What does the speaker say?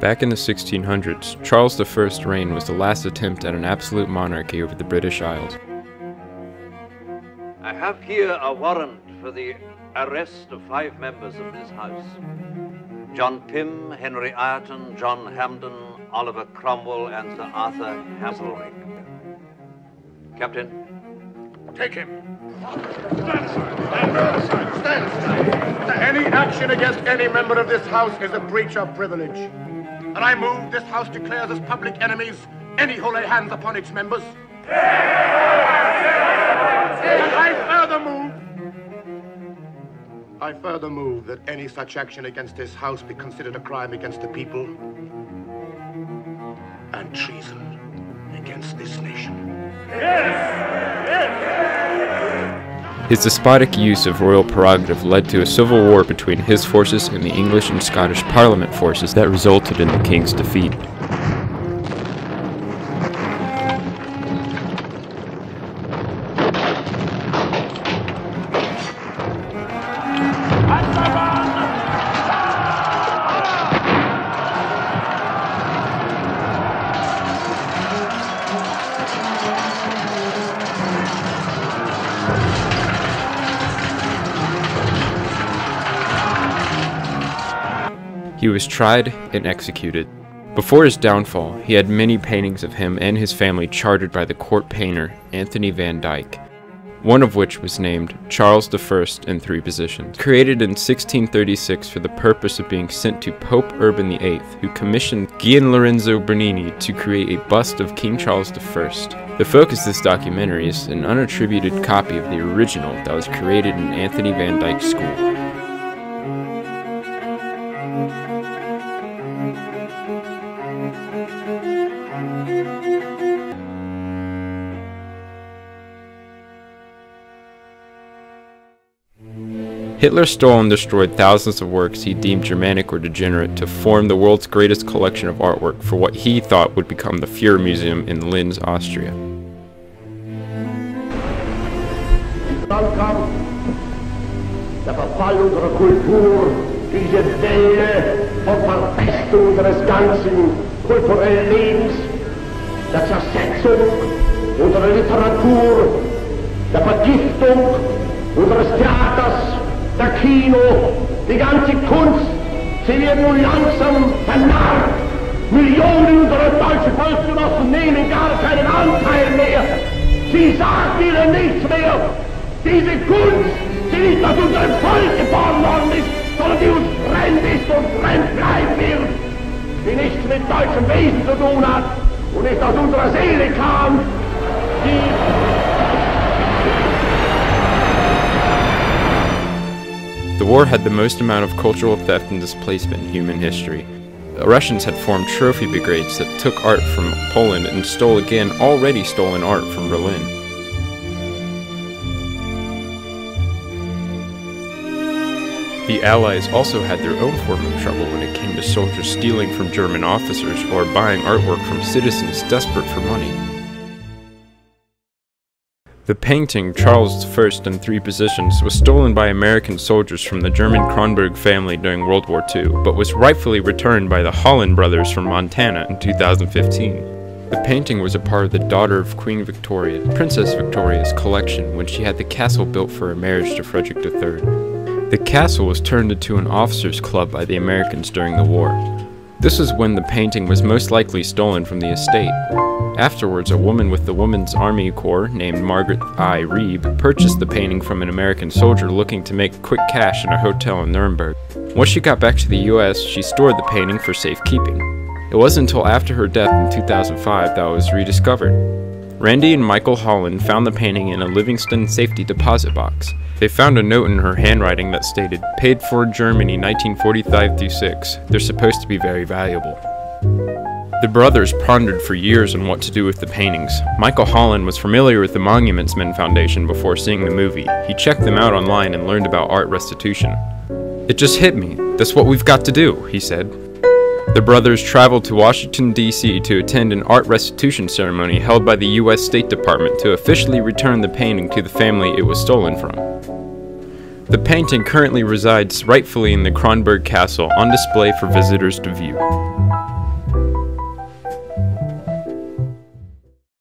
Back in the 1600s, Charles I's reign was the last attempt at an absolute monarchy over the British Isles. I have here a warrant for the arrest of five members of this House. John Pym, Henry Ireton, John Hampden, Oliver Cromwell, and Sir Arthur Haselrig. Captain, Take him. Stand aside. Stand aside. Any action against any member of this House is a breach of privilege. And I move this House declares as public enemies any who lay hands upon its members. And I further move. I further move that any such action against this House be considered a crime against the people and treason against this nation. His despotic use of royal prerogative led to a civil war between his forces and the English and Scottish Parliament forces that resulted in the king's defeat. He was tried and executed. Before his downfall, he had many paintings of him and his family chartered by the court painter Anthony van Dyck, one of which was named Charles I in three positions. Created in 1636 for the purpose of being sent to Pope Urban VIII, who commissioned Gian Lorenzo Bernini to create a bust of King Charles I. The focus of this documentary is an unattributed copy of the original that was created in Anthony van Dyck's school. Hitler stole and destroyed thousands of works he deemed Germanic or degenerate to form the world's greatest collection of artwork for what he thought would become the Fuhrer Museum in Linz, Austria. der Verfall unserer Kultur, diese Welle von Verpestung unseres ganzen kulturellen Lebens, der Zersetzung unserer Literatur, der Vergiftung unseres Theaters, der Kino, die ganze Kunst, sie werden nun langsam vernarrt. Millionen unserer deutschen Volksgenossen nehmen gar keinen Anteil mehr. Sie sagt ihnen nichts mehr. Diese Kunst, die nicht aus unserem Volk geboren worden ist, sondern die uns fremd ist und fremd bleiben wird, die nichts mit deutschem Wesen zu tun hat und nicht aus unserer Seele kam, die The war had the most amount of cultural theft and displacement in human history. The Russians had formed trophy brigades that took art from Poland and stole again already stolen art from Berlin. The Allies also had their own form of trouble when it came to soldiers stealing from German officers or buying artwork from citizens desperate for money. The painting, Charles I in Three Positions, was stolen by American soldiers from the German Kronberg family during World War II, but was rightfully returned by the Holland brothers from Montana in 2015. The painting was a part of the daughter of Queen Victoria, Princess Victoria's collection when she had the castle built for her marriage to Frederick III. The castle was turned into an officers' club by the Americans during the war. This is when the painting was most likely stolen from the estate. Afterwards, a woman with the Women's Army Corps named Margaret I. Reeb purchased the painting from an American soldier looking to make quick cash in a hotel in Nuremberg. Once she got back to the US, she stored the painting for safekeeping. It wasn't until after her death in 2005 that it was rediscovered. Randy and Michael Holland found the painting in a Livingston safety deposit box. They found a note in her handwriting that stated, Paid for Germany 1945 6. They're supposed to be very valuable. The brothers pondered for years on what to do with the paintings. Michael Holland was familiar with the Monuments Men Foundation before seeing the movie. He checked them out online and learned about art restitution. It just hit me. That's what we've got to do, he said. The brothers traveled to Washington, D.C. to attend an art restitution ceremony held by the U.S. State Department to officially return the painting to the family it was stolen from. The painting currently resides rightfully in the Kronberg Castle on display for visitors to view.